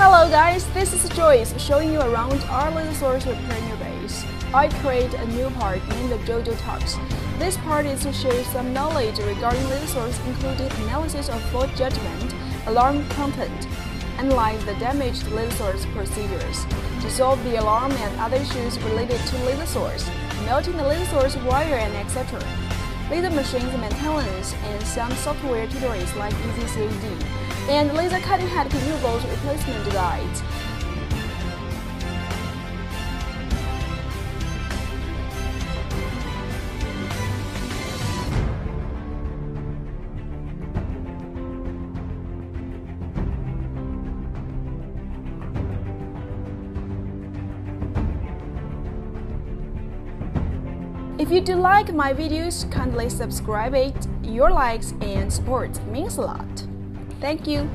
Hello guys, this is Joyce showing you around our laser source with Base. I create a new part named the JoJo Talks. This part is to share some knowledge regarding laser source including analysis of fault judgment, alarm content, analyze the damaged laser source procedures, to solve the alarm and other issues related to laser source, melting the laser source wire and etc. Laser machines maintenance and some software tutorials like EasyCAD, and laser cutting head consumables replacement guides. If you do like my videos, kindly subscribe it. Your likes and support means a lot. Thank you.